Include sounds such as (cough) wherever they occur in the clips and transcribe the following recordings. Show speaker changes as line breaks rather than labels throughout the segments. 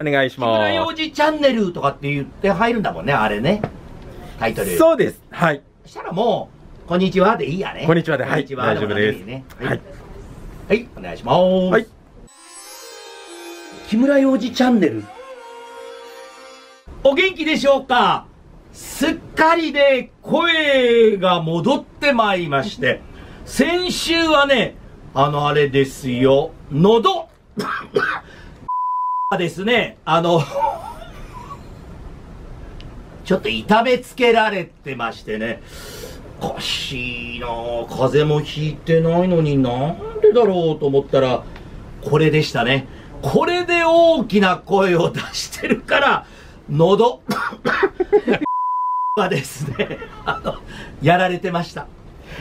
お願いし
木村
ま
洋二チャンネルとかって言って入るんだもんね、あれね。タイトル。
す。そうです。はい。
そしたらもう、こんにちはでいいやね。
こんにちはではい大丈夫ですは
はいい。はい、お願いします。
はい。
木村洋二チャンネル。お元気でしょうか？すっかりで声が戻ってまいりまして、先週はね、あのあれですよ、喉ですね、あの、ちょっと痛めつけられてましてね、おかしいな風邪もひいてないのになんでだろうと思ったら、これでしたね。これで大きな声を出してるから、喉 (laughs) はですね、あの、やられてました。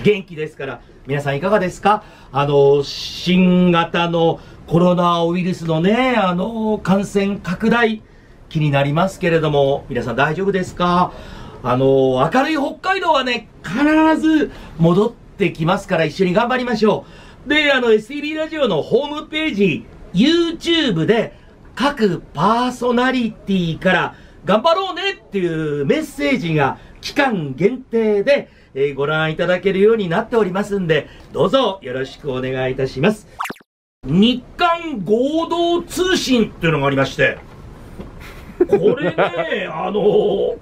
元気ですから、皆さんいかがですか？あの、新型のコロナウイルスのね、あの、感染拡大、気になりますけれども、皆さん大丈夫ですか？あの、明るい北海道はね、必ず戻ってきますから一緒に頑張りましょう。で、あの、STB ラジオのホームページ、YouTube で各パーソナリティから頑張ろうねっていうメッセージが期間限定で、えーご覧いただけるようになっておりますんで、どうぞよろしくお願いいたします。日韓合同通信っていうのがありまして、これね、(laughs) あの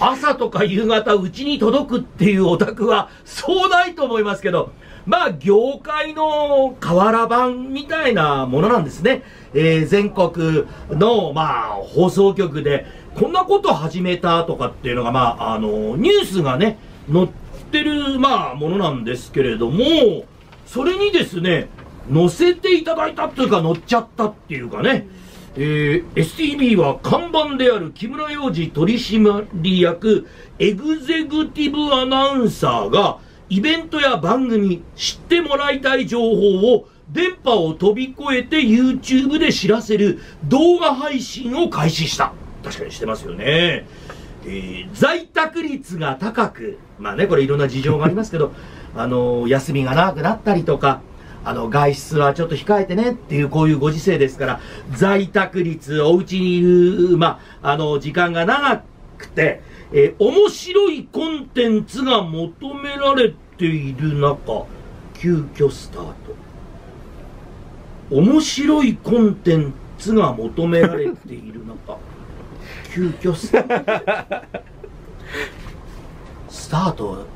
朝とか夕方うちに届くっていうお宅はそうないと思いますけど、まあ業界の瓦版みたいなものなんですね。えー全国のまあ放送局でこんなこと始めたとかっていうのがまああのニュースがね載っててるまあものなんですけれども、それにですね、載せていただいたっていうか載っちゃったっていうかね、えー STB は看板である木村洋二取締役エグゼクティブアナウンサーがイベントや番組知ってもらいたい情報を電波を飛び越えて YouTube で知らせる動画配信を開始した。確かにしてますよね。えー在宅率が高く、まあね、これいろんな事情がありますけど、(laughs) あの休みが長くなったりとか、あの、外出はちょっと控えてねっていう、こういうご時世ですから、在宅率、お家にいる、まあ、あの、時間が長くて、えー面白いコンテンツが求められている中、急遽スタート。面白いコンテンツが求められている中、(laughs) 急遽スタート (laughs) スタート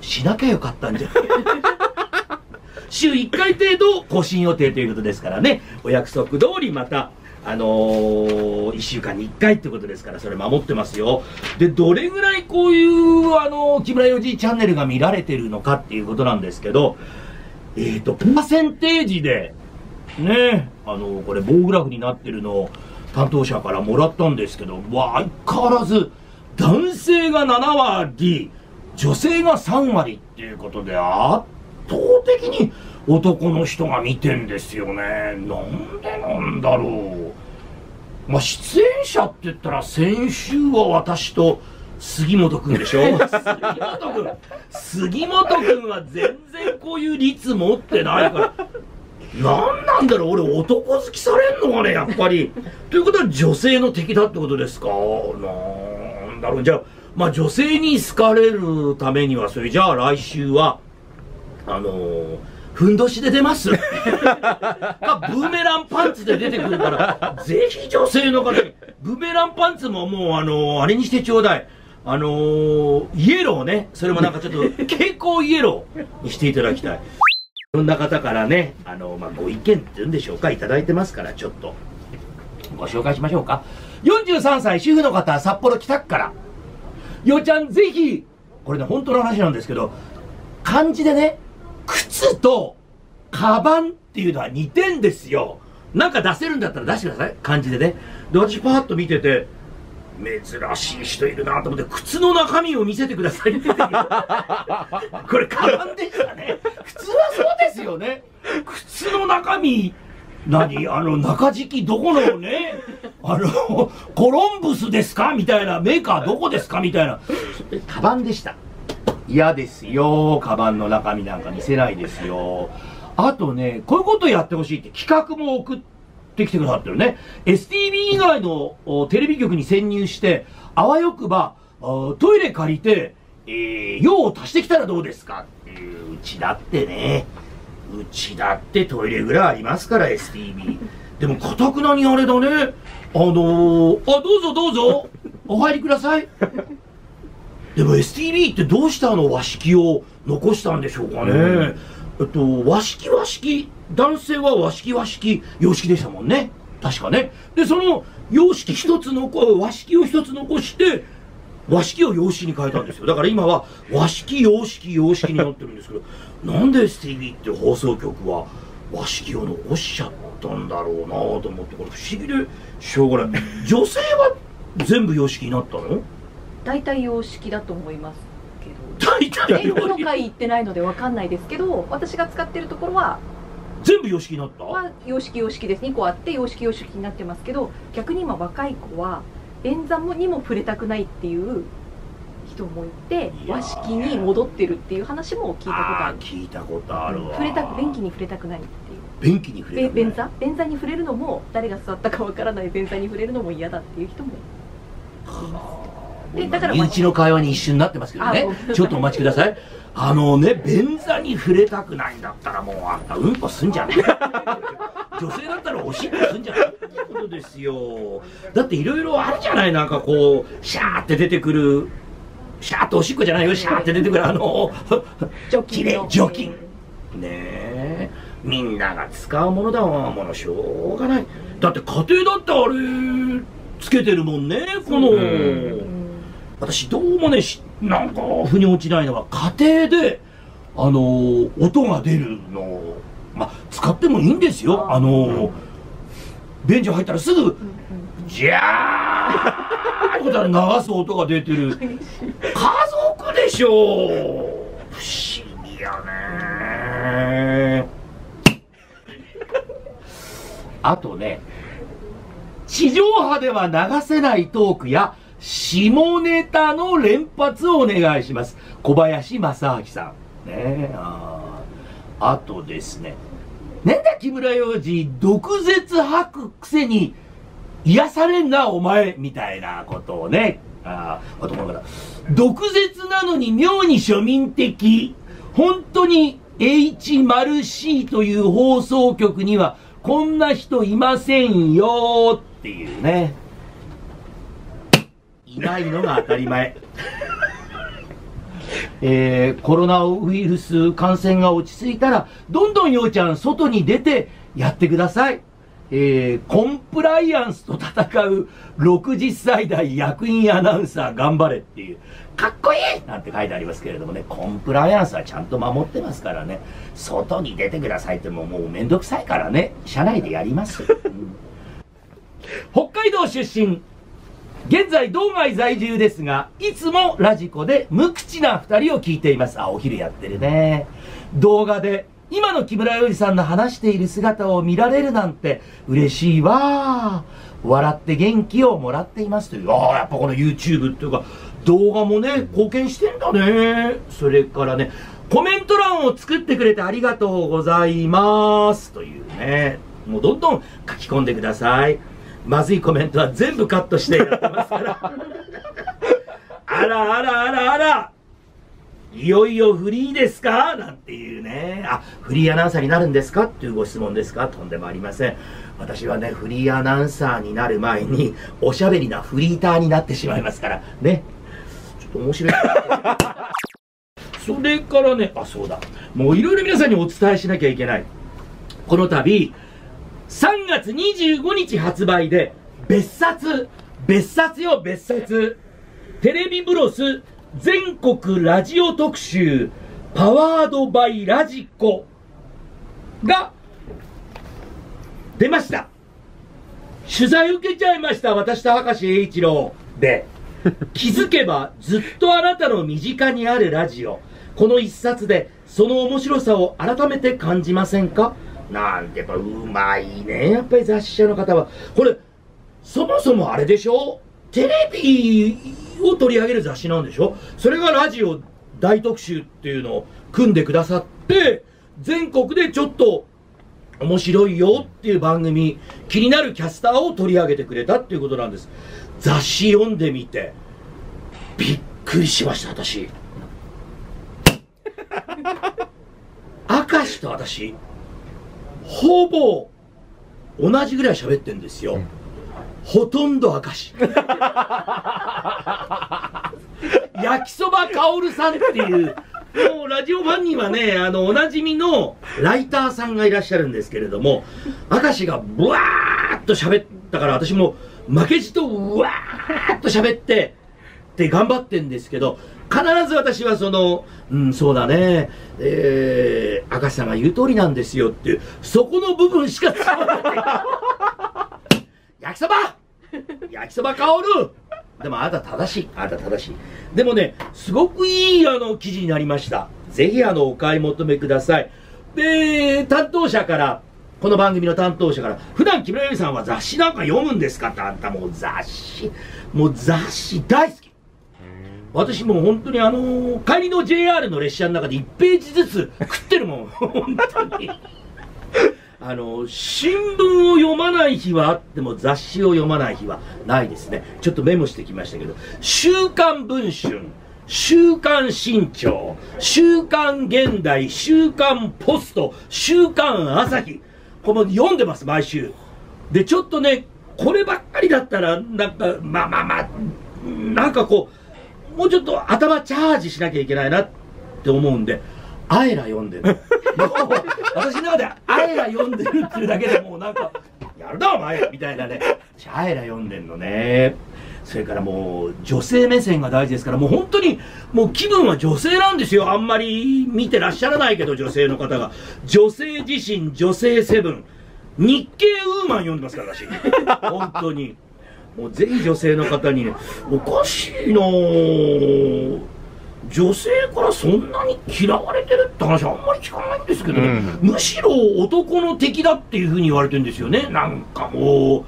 しなきゃよかったんじゃ。(laughs) 週1回程度更新予定ということですからね。お約束通りまたあのー、1週間に1回ってことですからそれ守ってますよ。でどれぐらいこういうあのー木村洋二チャンネルが見られてるのかっていうことなんですけどえーとパーセンテージでねあのこれ棒グラフになってるのを担当者からもらったんですけどわ相変わらず男性が7割女性が3割っていうことで圧倒的に男の人が見てんですよね。なんでなんだろう。まあ出演者って言ったら先週は私と杉本君でしょ。(laughs) 杉本君杉本君は全然こういう率持ってないから。なんなんだろう俺男好きされんのかねやっぱり。ということは女性の敵だってことですか？なんだろう。じゃあまあ女性に好かれるためにはそれじゃあ来週はあのーふんどしで出ます。(laughs) かブーメランパンツで出てくるからぜひ女性の方にブーメランパンツももうあのーあれにしてちょうだい。あのーイエローね。それもなんかちょっと (laughs) 蛍光イエローにしていただきたい。いろんな方からね、あの、まあ、ご意見っていうんでしょうか、いただいてますから、ちょっと、ご紹介しましょうか。43歳、主婦の方、札幌北区から。よちゃん、ぜひ、これね、本当の話なんですけど、漢字でね、靴と、カバンっていうのは似てんですよ。なんか出せるんだったら出してください、漢字でね。で、私パーッと見てて、珍しい人いるなと思って、靴の中身を見せてくださいってこれ、カバンでしたね。普通はそうですよね。靴の中身、何あの、中敷きどこのね、あの、コロンブスですか？みたいな、メーカーどこですか？みたいな。カバンでした。嫌ですよ。カバンの中身なんか見せないですよ。あとね、こういうことやってほしいって企画も送ってきてくださってるね。STB 以外のテレビ局に潜入して、あわよくば、トイレ借りて、えー、用を足してきたらどうですか？っていう、うちだってね、うちだってトイレぐらいありますから、STB。でも、かたくなにあれだね。あのー、あ、どうぞどうぞ、お入りください。でも STB ってどうしてあの？和式を残したんでしょうかね。えっと、和式和式、男性は和式和式、洋式でしたもんね。確かね。で、その洋式一つ残、和式を一つ残して、和式を洋式に変えたんですよ。だから今は和式、洋式、洋式になってるんですけど、なんで STB って放送局は和式を残しちゃったんだろうなと思って、これ不思議でしょうがない。女性は全部洋式になったの？
大体洋式だと思いますけど。
大体洋式。
の回行ってないのでわかんないですけど私が使ってるところは
全部洋式になった？
は洋式洋式です。2個あって洋式洋式になってますけど逆に今若い子は便座もにも触れたくないっていう人もいて和式に戻ってるっていう話も聞いたことある。
聞いたことあるわ。
触れたく便器に触れたくないっていう。
便器に触れ
べ
たくない。
便座？便座に触れるのも誰が座ったかわからない便座に触れるのも嫌だっていう人もいます。でだから
身内の会話に一瞬なってますけどね。ちょっとお待ちください。あのね便座に触れたくないんだったらもうあんたうんこすんじゃない女性だったらおしっこすんじゃない？ってことですよ。だっていろいろあるじゃない？なんかこうシャーって出てくるシャーっておしっこじゃないよ。シャーって出てくるあの
除
きれ除菌。ねえ。みんなが使うものだわものしょうがない。だって家庭だってあれつけてるもんねこの、
うん
私どうもねしなんか腑に落ちないのは家庭であの音が出るの。をまあ使ってもいいんですよ。あの便所入ったらすぐ
うんうん
ジャーってことで流す音が出てる。(laughs) 家族でしょう。不思議やね。あとね地上波では流せないトークや下ネタの連発をお願いします。小林正明さん。ねえあーあとですね。なんだ木村洋二毒舌吐くくせに癒されんなお前みたいなことをね。ああとこから毒舌なのに妙に庶民的。本当に H○C という放送局にはこんな人いませんよっていうね。いないのが当たり前。えーコロナウイルス感染が落ち着いたら、どんどんようちゃん外に出てやってください。えーコンプライアンスと戦う60歳代役員アナウンサー頑張れっていう、かっこいいなんて書いてありますけれどもね、コンプライアンスはちゃんと守ってますからね、外に出てくださいってもうもうめんどくさいからね、社内でやります。う (laughs) ん北海道出身、現在道外在住ですが、いつもラジコで無口な二人を聞いています。あ、お昼やってるね。動画で、今の木村洋二さんの話している姿を見られるなんて嬉しいわ。笑って元気をもらっていますという。ああ、やっぱこの YouTube っていうか、動画もね、貢献してんだね。それからね、コメント欄を作ってくれてありがとうございます。というね。もうどんどん書き込んでください。まずいコメントは全部カットしてやってますから。あらあらあらあら。いよいよフリーですか？なんていうね。あ、フリーアナウンサーになるんですか？っていうご質問ですか？とんでもありません。私はね、フリーアナウンサーになる前に、おしゃべりなフリーターになってしまいますから、ね。ちょっと面白い。それからね、あ、そうだ。もういろいろ皆さんにお伝えしなきゃいけない。この度、3月25日発売で、別冊、別冊よ、別冊。テレビブロス全国ラジオ特集、パワードバイラジコが出ました。取材受けちゃいました、私と明石栄一郎で。(laughs) 気づけばずっとあなたの身近にあるラジオ。この一冊でその面白さを改めて感じませんか？なんてやっぱうまいね。やっぱり雑誌社の方は。これ、そもそもあれでしょ？テレビを取り上げる雑誌なんでしょ？それがラジオ大特集っていうのを組んでくださって、全国でちょっと面白いよっていう番組気になるキャスターを取り上げてくれたっていうことなんです。雑誌読んでみてびっくりしました私。(laughs) 明石と私ほぼ同じぐらい喋ってんですよ、ほとんど明石。(laughs) 焼きそばかおるさんっていうもうラジオファンにはね、あの、おなじみのライターさんがいらっしゃるんですけれども、明石がブワーッと喋ったから、私も負けじとうわーっと喋って、って頑張ってんですけど、必ず私はその、うん、そうだね、えー、明石さんが言う通りなんですよっていう、そこの部分しか伝わない。(laughs) 焼きそば焼きそば香るでもあなた正しい。あなた正しい。でもね、すごくいいあの記事になりました。ぜひあのお買い求めください。で、担当者から、この番組の担当者から、普段木村由美さんは雑誌なんか読むんですかってあんたもう雑誌、もう雑誌大好き。私もう本当にあのー、帰りの JR の列車の中で1ページずつ食ってるもん。(laughs) 本当に。あの、新聞を読まない日はあっても雑誌を読まない日はないですね。ちょっとメモしてきましたけど、週刊文春、週刊新潮、週刊現代、週刊ポスト、週刊朝日。この読んでます、毎週。で、ちょっとね、こればっかりだったら、なんか、まあまあまあ、なんかこう、もうちょっと頭チャージしなきゃいけないなって思うんで、あえら読んでる。私の中であえら読んでるっていうだけでもうなんか、やるなお前みたいなね。あえら読んでんのね。それからもう、女性目線が大事ですから、もう本当に、もう気分は女性なんですよ。あんまり見てらっしゃらないけど、女性の方が。女性自身、女性セブン。日経ウーマン読んでますから、私。本当に。もうぜひ女性の方にね、おかしいなぁ。女性からそんなに嫌われてるって話あんまり聞かないんですけどね、うん、むしろ男の敵だっていうふうに言われてるんですよね。なんかもう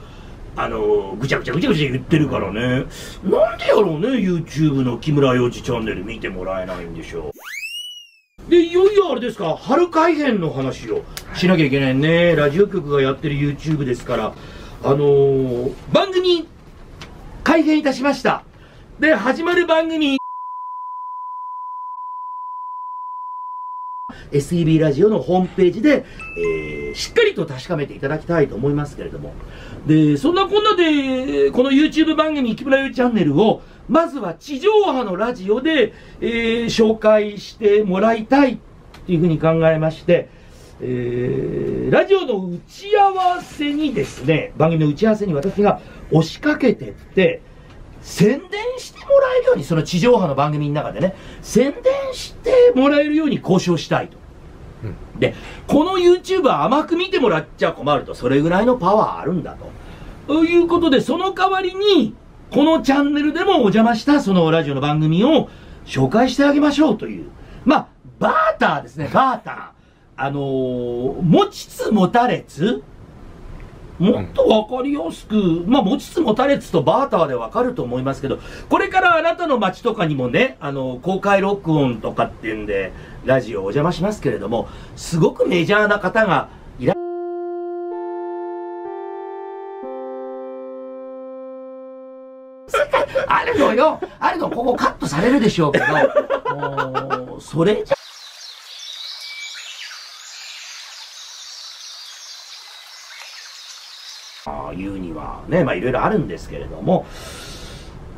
あのぐちゃぐちゃぐちゃぐちゃ言ってるからね。なんでやろうね YouTube の木村洋二チャンネル見てもらえないんでしょう。でいよいよあれですか春改編の話をしなきゃいけないね。ラジオ局がやってる YouTube ですから。あのー、番組改編いたしましたで始まる番組 SEB ラジオのホームページで、えー、しっかりと確かめていただきたいと思いますけれども。で、そんなこんなで、この YouTube 番組、木村ゆうチャンネルを、まずは地上波のラジオで、えー、紹介してもらいたいっていうふうに考えまして、えー、ラジオの打ち合わせにですね、番組の打ち合わせに私が押しかけてって、宣伝してもらえるように、その地上波の番組の中でね、宣伝してもらえるように交渉したいと。で、この YouTube は甘く見てもらっちゃ困ると、それぐらいのパワーあるんだと。ということで、その代わりに、このチャンネルでもお邪魔したそのラジオの番組を紹介してあげましょうという。まあ、バーターですね、バーター。あのー、持ちつ持たれつもっと分かりやすく、まあ、持ちつ持たれつとバーターで分かると思いますけど、これからあなたの街とかにもね、あの、公開録音とかっていうんで、ラジオお邪魔しますけれども、すごくメジャーな方がいらっしゃる。あるのよ。あるの。ここカットされるでしょうけど、もう、それじゃ、言うにはね、まあいろいろあるんですけれども、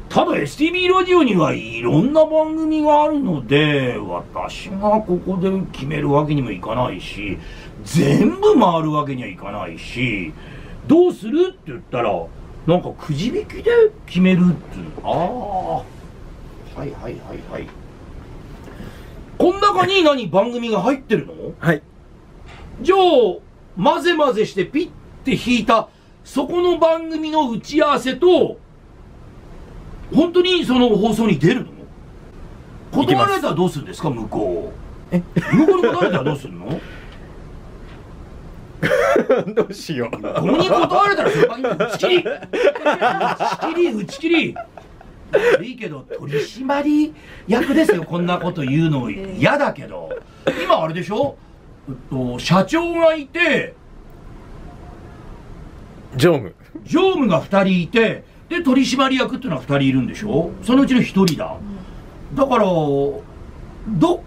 ただ STB ラジオにはいろんな番組があるので、私がここで決めるわけにもいかないし、全部回るわけにはいかないし、どうするって言ったら、なんかくじ引きで決めるっていう。ああ。はいはいはいはい。この中に何番組が入ってるの？
はい。
じゃあ、混ぜ混ぜしてピッて引いたそこの番組の打ち合わせと、本当にその放送に出るの？断られたらどうするんですか？向こう。え？向こうに断られたらどうするの？(laughs)
どうしよう。
ここに断られたらその番組打ち切り。打ち切り打ち切り。悪いけど取締役ですよ。こんなこと言うの。嫌だけど。今あれでしょ、えっと、社長がいて
常務。
常務が2人いてで取締役っていうのは2人いるんでしょ？そのうちの1人だ。だからどっ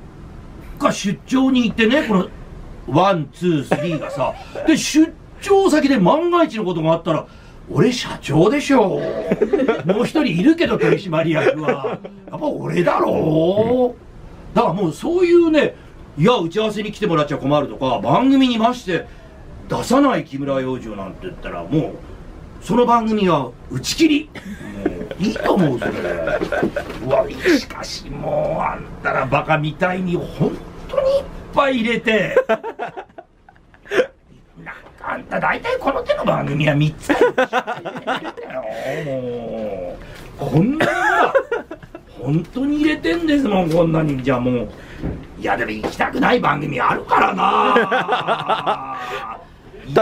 か出張に行ってねこのワンツースリーがさで出張先で万が一のことがあったら俺社長でしょ。もう一人いるけど取締役は。やっぱ俺だろう。だからもうそういうねいや打ち合わせに来てもらっちゃ困るとか番組にまして出さない木村洋二なんて言ったらもうその番組は打ち切り。もういいと思うそれ。うわしかしもうあんたらバカみたいに本当にいっぱい入れて。なんかあんた大体この手の番組は3つ入れてよ。もう。こんなに本当に入れてんですもんこんなに。じゃあもういやでも行きたくない番組あるからな。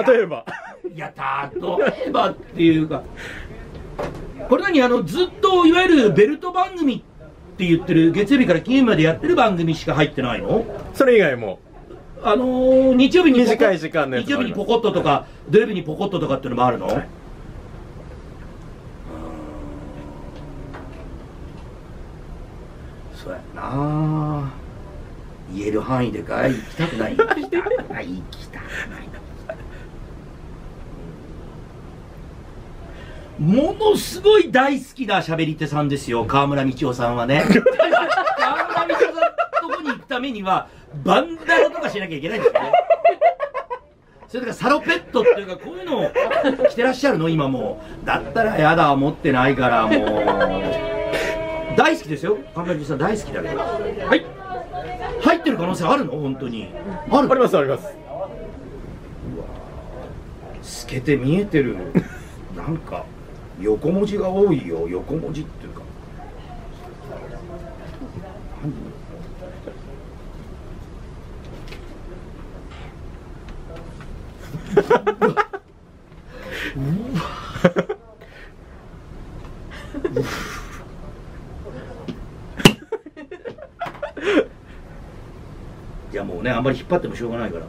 例えば。
いや例えばっていうかこれ何あのずっといわゆるベルト番組って言ってる月曜日から金曜日までやってる番組しか入ってないの？
それ以外も。
あのー、日曜日に
短い時間の
日曜日にポコッととか土曜日にポコッととかっていうのもあるの、
はい。
そうやな。言える範囲でかい。行きたくない。(laughs) 行きたくない。行きたくないものすごい大好きな喋り手さんですよ川村道夫さんはね。(laughs) 川村道夫さんのとこに行くためにはバンダナとかしなきゃいけないんですよね。それからサロペットっていうかこういうのを着てらっしゃるの今もう。だったらやだ持ってないからもう。大好きですよ。川村道夫さん大好きだけど。はい。入ってる可能性あるの？本当に。ある。
ありますあります。
透けて見えてる。(laughs) なんか横文字が多いよ。横文字っていうか。いやもうねあんまり引っ張ってもしょうがないから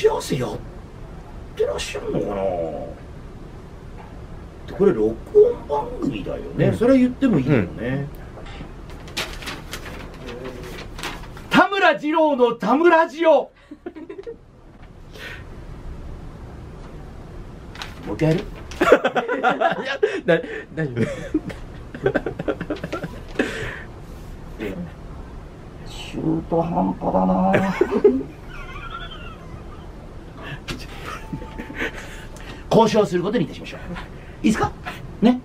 打ち合わせやってらっしゃるのかな？でこれ録音番組だよね、
うん。
それは言ってもいいよね、田村二郎の田村ジオ。もう一回やる？
な大丈夫
え中途半端だな交渉することにいたしましょう。いいですか？ね？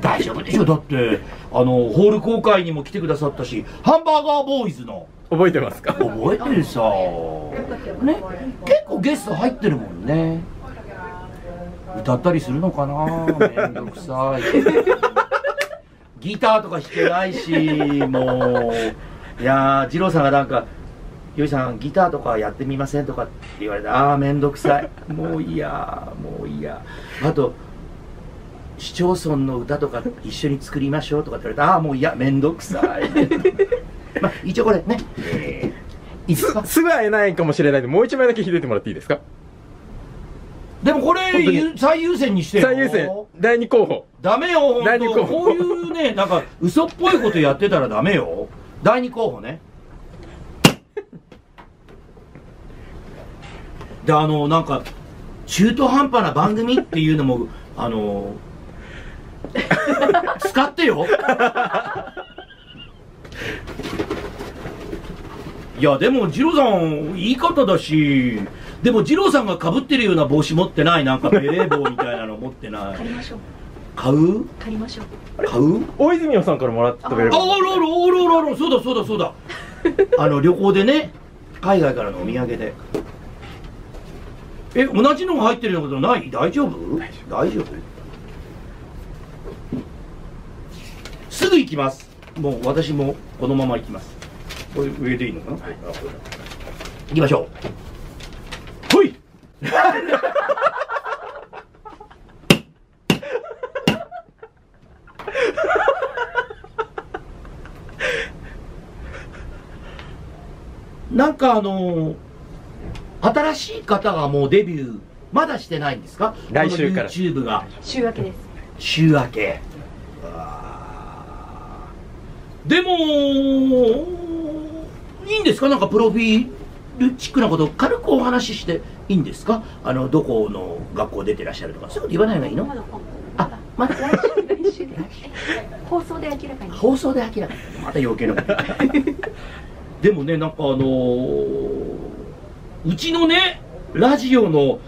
大丈夫でしょだってあのホール公開にも来てくださったしハンバーガーボーイズの。
覚えてますか？
覚えてるさ。ね？結構ゲスト入ってるもんね。歌ったりするのかな？めんどくさい。(laughs) ギターとか弾けないしもう。いやー二郎さんがなんか「よいさんギターとかやってみません?」とかって言われて「ああめんどくさい。(laughs) もういいやもういいや」あと市町村の歌とか一緒に作りましょうとかって言われて「ああもういやめんどくさい」(laughs) まあ一応これね、えーすか
すすぐ会えないかもしれないんでもう一枚だけ弾いてもらっていいですか？
でもこれ最優先にしてよ。
最優先。第2候補。
ダメよ本
第二候補。
当こういうねなんか嘘っぽいことやってたらダメよ。第二候補ねであのなんか中途半端な番組っていうのも (laughs) あの使ってよ。いやでも二郎さんいい方だしでも二郎さんがかぶってるような帽子持ってない。なんかベレー帽みたいなの持ってない。
借りましょう。
買う？
借りましょう。
買う？
大泉洋さんからもらったベル
ああららあらあらあらそうだそうだそうだ。あの旅行でね海外からのお土産でえ同じのが入ってるようなことない？大丈夫？大丈夫。すぐ行きます。もう私もこのまま行きます。これ上でいいのかな、行きましょう。ほい！なんかあの新しい方がもうデビューまだしてないんですか？
来週から。
YouTube が。
週明けです。
週明け。でもいいんですか？なんかプロフィールチックなこと軽くお話ししていいんですか？あのどこの学校出てらっしゃるとか。そういうこと言わないのがいいの？
まだ本
あまだ。
来週来週で放送で明らかに。
放送で明らかに。また余計なこと (laughs) でもねなんかあのーうちのねラジオの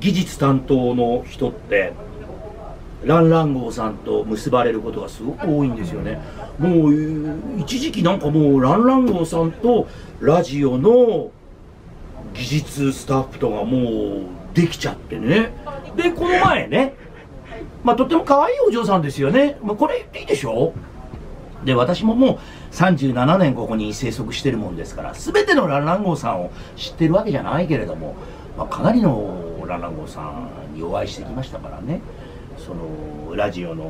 技術担当の人ってランラン号さんと結ばれることがすごく多いんですよね。もう一時期なんかもうランラン号さんとラジオの技術スタッフとかもうできちゃってね。でこの前ねまあとっても可愛いお嬢さんですよね、まあ、これ言っていいでしょ？で私ももう37年ここに生息してるもんですから全てのランラン号さんを知ってるわけじゃないけれども、まあ、かなりのランラン号さんにお会いしてきましたからね。そのラジオの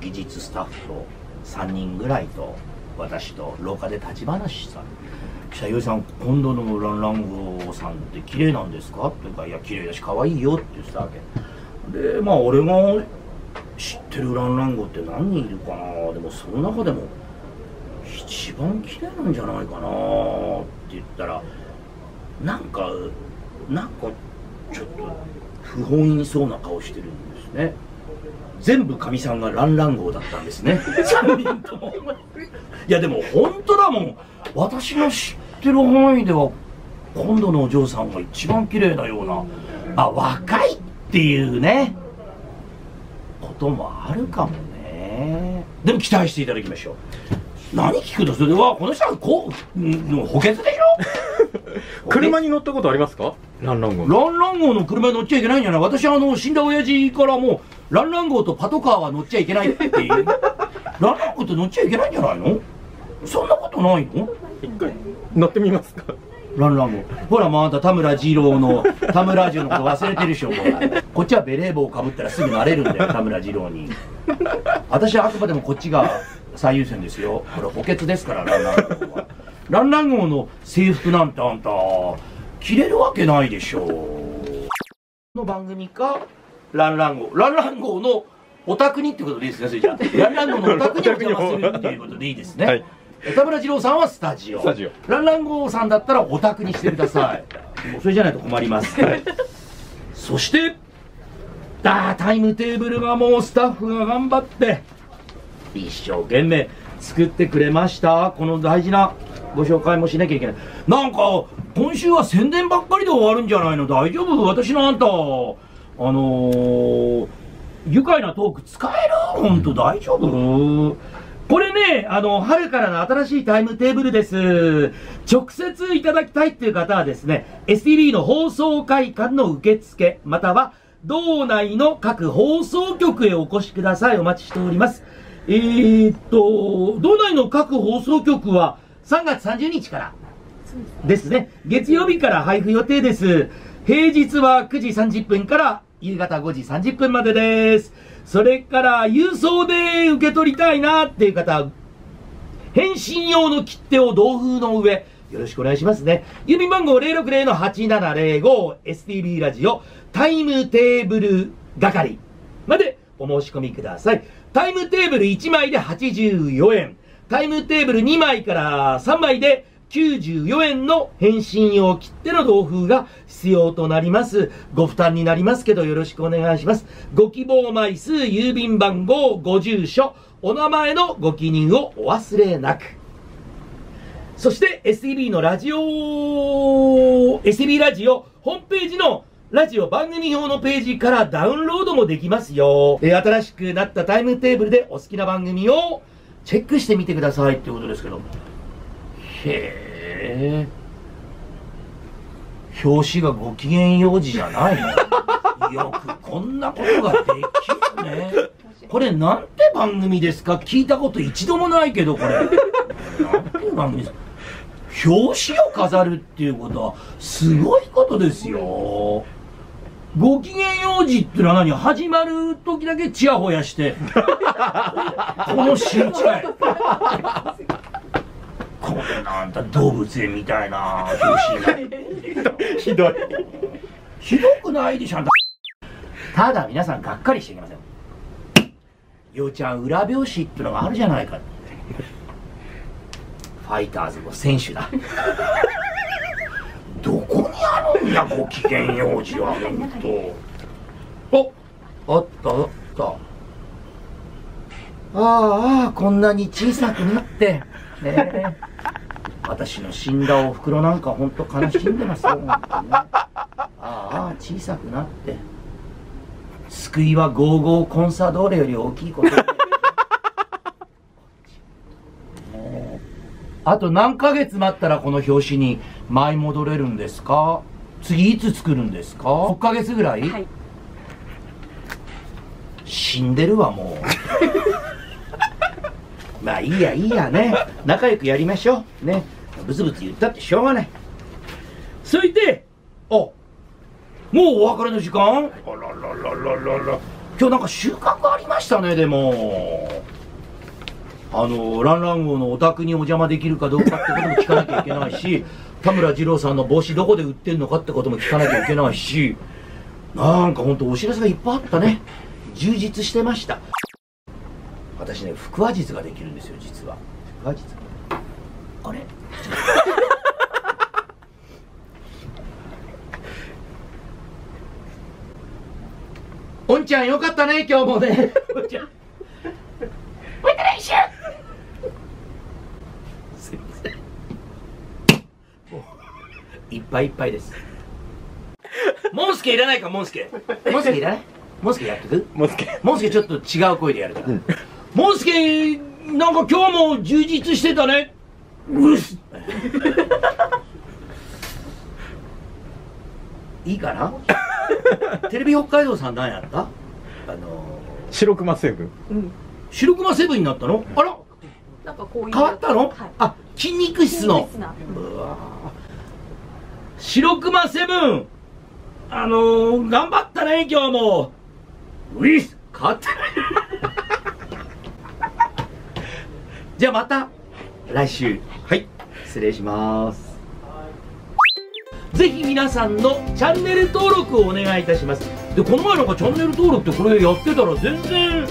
技術スタッフと3人ぐらいと私と廊下で立ち話した「北洋さん今度のランラン号さんって綺麗なんですか?」って言うから「いや綺麗だし可愛いよ」って言ってたわけ。でまあ俺が知ってるランラン号って何人いるかな？でもその中でも一番綺麗なんじゃないかなって言ったらなんかなんかちょっと不本意そうな顔してるんですね。全部かみさんがランラン号だったんですね。3人と。もいやでも本当だもん。私の知ってる範囲では今度のお嬢さんが一番綺麗なようなあ若いっていうねこともあるかもね。でも期待していただきましょう何聞くとそれではこの人はこううん補欠でしょ？(laughs)
車に乗ったことありますか？ランラン号
ランラン号の車に乗っちゃいけないんじゃない？私はあの死んだ親父からもうランラン号とパトカーは乗っちゃいけないっていう。(laughs) ランラン号って乗っちゃいけないんじゃないの？そんなことないの？
一回乗ってみますか？
ランラン号。ほらもうあんた田村二郎の田村ジオのこと忘れてるでしょ？こっちはベレー帽かぶったらすぐなれるんだよ田村二郎に。私はあくまでもこっちが最優先ですよ。これ補欠ですからランラン号は。ランラン号 (laughs) の制服なんてあんた着れるわけないでしょの番組かランラン号ランラン号のお宅にってことでいいですねそれじゃあ (laughs) ランラン号のお宅にお邪魔するっていうことでいいですね、
はい。
田村二郎さんはスタジオ。
スタジオ。
ランラン号さんだったらお宅にしてください。それじゃないと困ります、そしてあータイムテーブルがもうスタッフが頑張って一生懸命作ってくれました。この大事なご紹介もしなきゃいけない。なんか今週は宣伝ばっかりで終わるんじゃないの？大丈夫？私のあんた。あのー、愉快なトーク使える？本当大丈夫？これね、あの、春からの新しいタイムテーブルです。直接いただきたいっていう方はですね、STV の放送会館の受付、または、道内の各放送局へお越しください。お待ちしております。えー、っと、道内の各放送局は3月30日からですね。月曜日から配布予定です。平日は9時30分から夕方5時30分までです。それから郵送で受け取りたいなっていう方、返信用の切手を同封の上、よろしくお願いしますね。郵便番号060-8705 STB ラジオタイムテーブル係までお申し込みください。タイムテーブル1枚で84円。タイムテーブル2枚から3枚で94円の返信用切手の同封が必要となります。ご負担になりますけどよろしくお願いします。ご希望枚数、郵便番号、ご住所、お名前のご記入をお忘れなく。そして STB のラジオ、STB ラジオホームページのラジオ番組表のページからダウンロードもできますよ。えー新しくなったタイムテーブルでお好きな番組をチェックしてみてくださいっていうことですけど。へえ。表紙がご機嫌用事じゃないの (laughs) よくこんなことができるね。これなんて番組ですか？聞いたこと一度もないけどこれ。なんて番組です？か表紙を飾るっていうことはすごいことですよ。ご機嫌用事ってのは何？始まる時だけチヤホヤして。(laughs) この仕打ちかいこれなんだ動物園みたいな
ひどい。
ひどくないでしょあんた。ただ皆さんがっかりしていけません。ようちゃん裏表紙ってのがあるじゃないかファイターズの選手だどこにあるんやご機嫌用事は本当。おあったあった。ああこんなに小さくなって。ねえ。私の死んだおふくろなんか本当悲しんでますよね。ああ小さくなって。救いはゴーゴーコンサドーレより大きいこと。だねえあと何ヶ月待ったらこの表紙に舞い戻れるんですか？次いつ作るんですか？6ヶ月ぐらい、
はい。
死んでるわもう。(laughs) まあいいやいいやね。仲良くやりましょう。ね。ブツブツ言ったってしょうがない。それであもうお別れの時間？あらららららら。今日なんか収穫ありましたねでも。あのランラン号のお宅にお邪魔できるかどうかってことも聞かなきゃいけないし田村二郎さんの帽子どこで売ってんのかってことも聞かなきゃいけないしなんか本当お知らせがいっぱいあったね。充実してました。私ね腹話術ができるんですよ実は。腹話術？あれ？(laughs) おんちゃんよかったね今日もねおんちゃんおいてないしゅすいませんもういっぱいいっぱいです。モンスケいらないかモンスケ。モンスケいらない？モンスケやってく？
もうすけ
モンスケちょっと違う声でやるから、モンスケなんか今日も充実してたね。うっす。(laughs) いいかな？テレビ北海道さん何やった？あの
白熊セブン。
うん。
白熊セブンになったの？あら。
なんかこういう。
変わったの、
はい。
あ筋肉質の。
筋肉質な。
うわ白熊セブン。あのー、頑張ったね今日も。ウィス変わって。な (laughs) いじゃあまた来週。はい。失礼します。ぜひ皆さんのチャンネル登録をお願いいたします。でこの前なんかチャンネル登録ってこれやってたら全然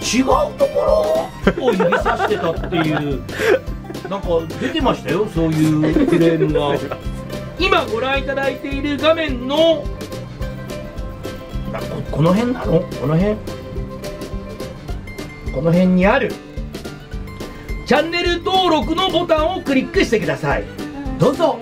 違うところを指さしてたっていう。(laughs) なんか出てましたよそういうクレームが今ご覧いただいている画面のこの辺なの？この辺？この辺にある。チャンネル登録のボタンをクリックしてください。どうぞ